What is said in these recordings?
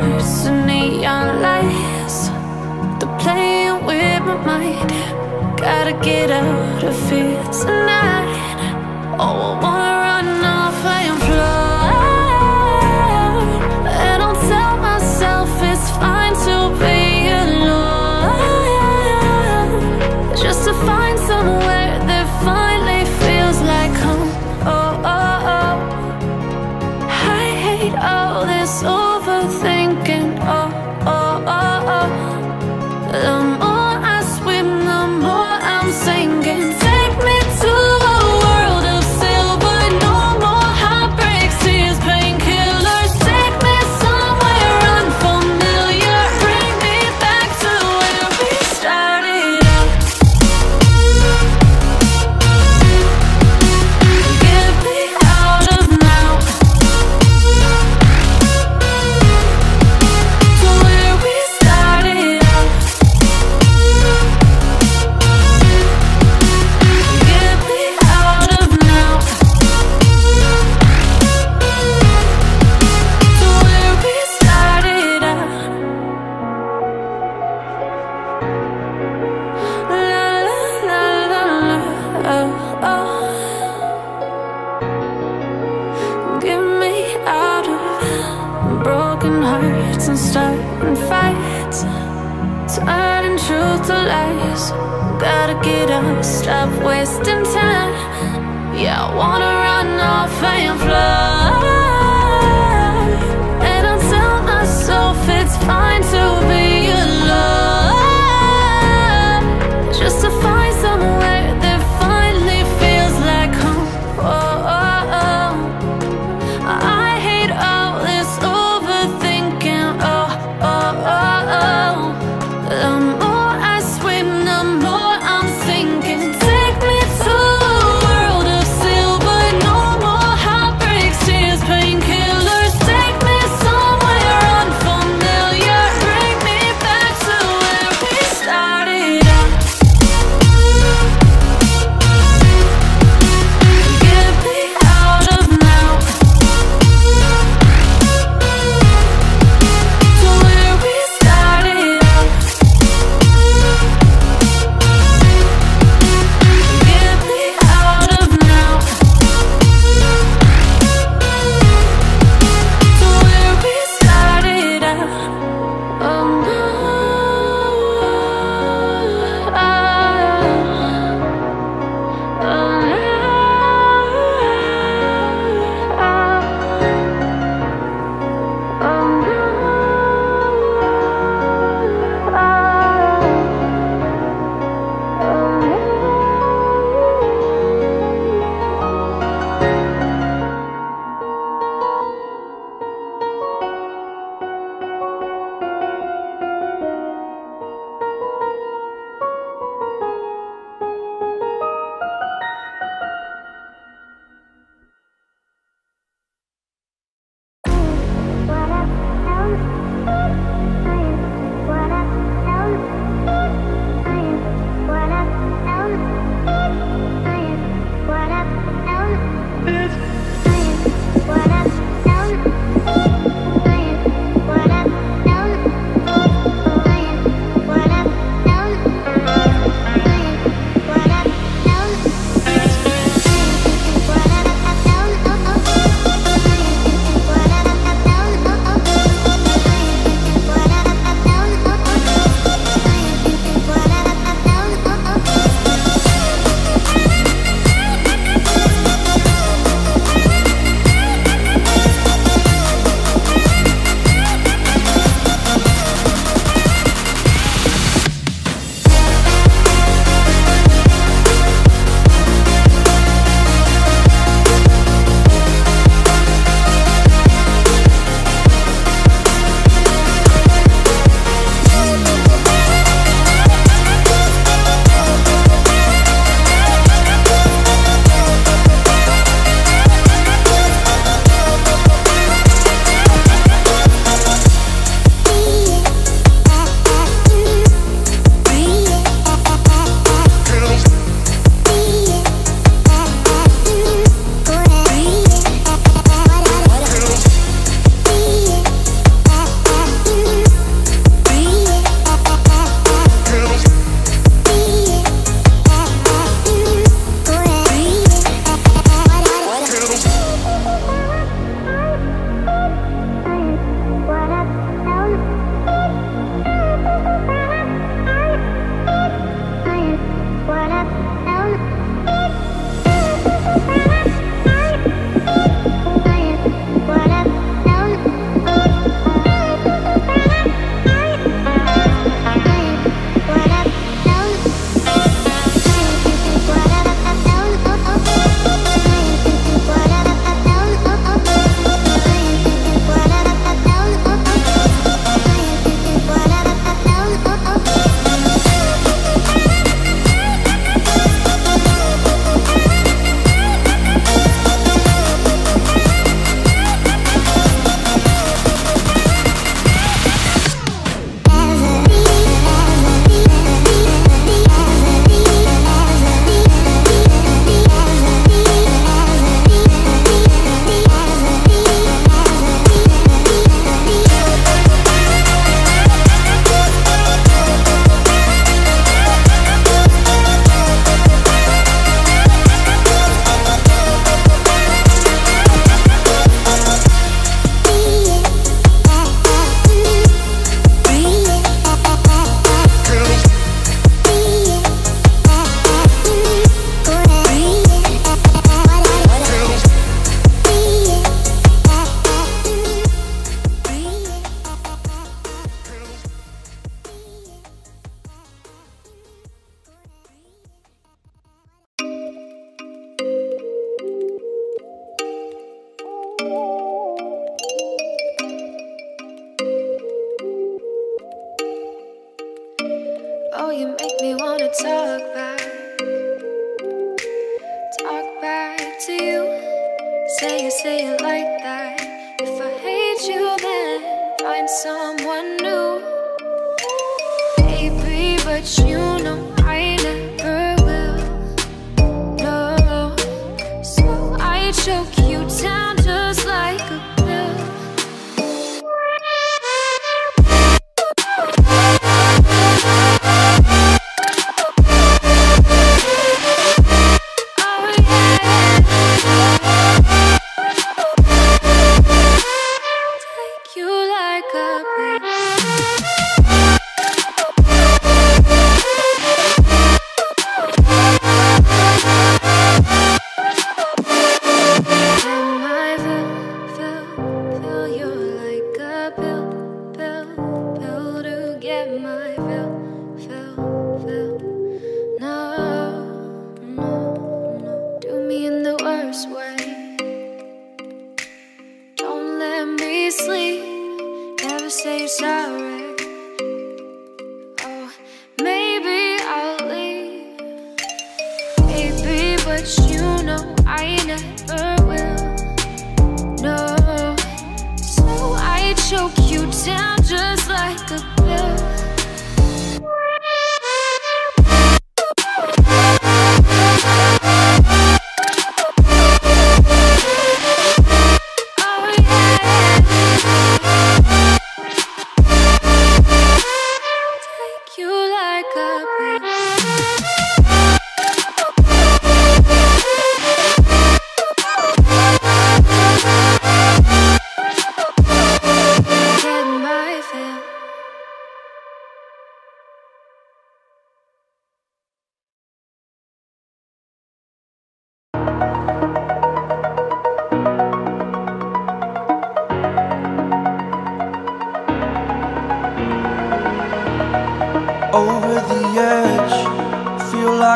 hearts and neon lights. They're playing with my mind. Gotta get out of here tonight. in. To you. Say it, say it like that. If I hate you, then find someone new. Baby, but you know I never will. No, so I choke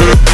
We'll